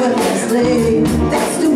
effortlessly. That's